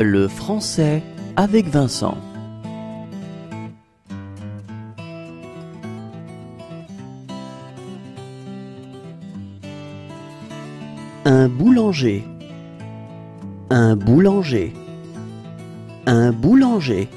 Le français avec Vincent. Un boulanger. Un boulanger. Un boulanger.